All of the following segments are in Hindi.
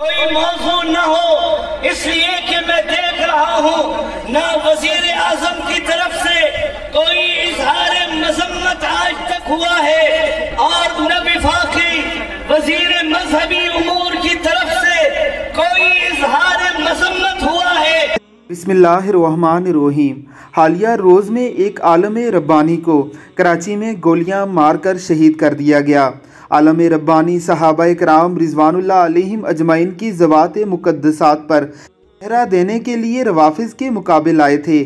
कोई मौजू न हो, इसलिए कि मैं देख रहा हूँ, न वज़ीर आज़म की तरफ़ से कोई इजहार मजम्मत आज तक हुआ है, और न विफाखी वज़ीर मजहबी उमूर की तरफ़ से कोई इजहार मजम्मत हुआ बिस्मिल्लाहिर्रहमानिर्रहीम। हालिया रोज़ में एक आलम रब्बानी को कराची में गोलियाँ मारकर शहीद कर दिया गया। आलम रब्बानी सहाबा कराम रिजवानम अजमाइन की ज़वात मुकदसात पर पहरा देने के लिए रवाफ़ के मुकाबले आए थे।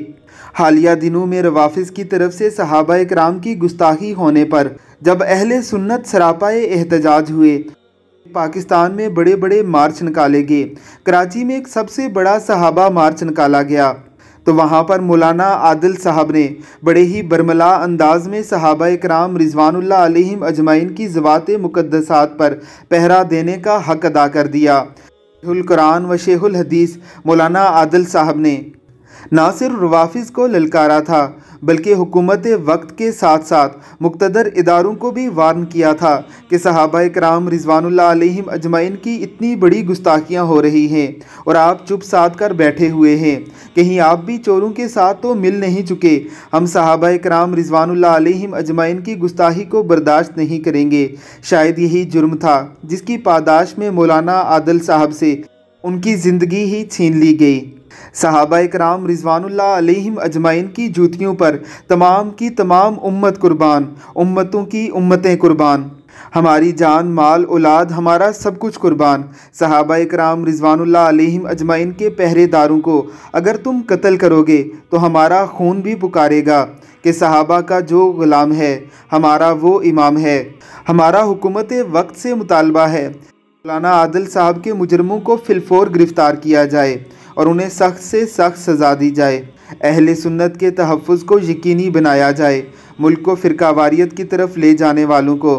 हालिया दिनों में रवाफ़ की तरफ़ से सहाबा कराम की गुस्ताखी होने पर जब अहल सुन्नत सरापाए एहतजाज हुए पाकिस्तान में बड़े बड़े मार्च निकाले गए कराची में एक सबसे बड़ा सहाबा मार्च निकाला गया। तो वहाँ पर मौलाना आदिल साहब ने बड़े ही बरमला अंदाज में सहाबा कराम रिजवानम अजमाइन की ज़वात मुकदसात पर पहरा देने का हक अदा कर दिया। कुरान व शेहुल हदीस मौलाना आदिल साहब ने। ना सिर्फ़ रवाफ़ को ललकारा था। बल्कि हुकूमत वक्त के साथ साथ मुख्तर इदारों को भी वार्न किया था कि सहाबा कराम रिजवानम अजमाइन की इतनी बड़ी गुस्ताखियाँ हो रही हैं और आप चुप साध कर बैठे हुए हैं। कहीं आप भी चोरों के साथ तो मिल नहीं चुके। हम सहाबा कराम रिजवानम अजमाइन की गुस्ताही को बर्दाश्त नहीं करेंगे। शायद यही जुर्म था जिसकी पादाश में मौलाना आदल साहब से उनकी ज़िंदगी ही छीन ली गई। सहाबा कराम रिजवानम अजमाइन की जूतियों पर तमाम की तमाम उम्मत कुर्बान, उम्मतों की उम्मतें कुर्बान। हमारी जान, माल, औलाद, हमारा सब कुछ कुर्बान। सहाबा कराम रिजवानम अजमाइन के पहरेदारों को अगर तुम कत्ल करोगे तो हमारा खून भी पुकारेगा कि सहाबा का जो ग़ुलाम है, हमारा वो इमाम है। हमारा हुकूमत वक्त से मुतालबा है। मौलाना आदिल साहब के मुजरमों को फिलफोर गिरफ़्तार किया जाए। और उन्हें सख्त से सख्त सज़ा दी जाए। अहल सुन्नत के तहफ़ को यकीनी बनाया जाए, मुल्क को फ़िरका वारियत की तरफ़ ले जाने वालों को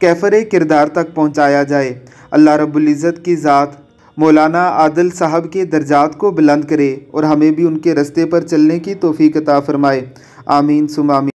कैफर किरदार तक पहुँचाया जाए। अल्लाह रब्ज़त की ज़ात, मौलाना आदल साहब के दर्जात को बुलंद करे और हमें भी उनके रस्ते पर चलने की तोफ़ी कता फ़रमाए। आमीन, सुमामी